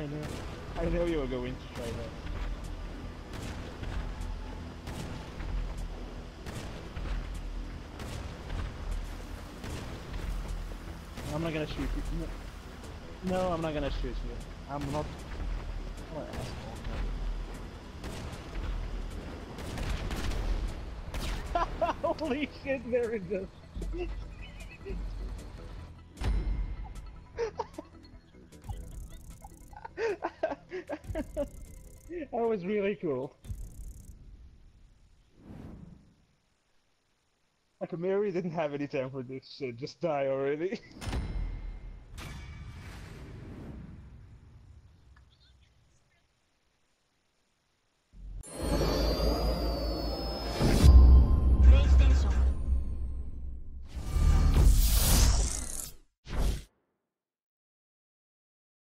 I know. I know you were going to try that. I'm not gonna shoot you. No, no I'm not gonna shoot you. I'm not. I'm. Holy shit, there it goes. That was really cool. Like Mary didn't have any time for this shit, just die already.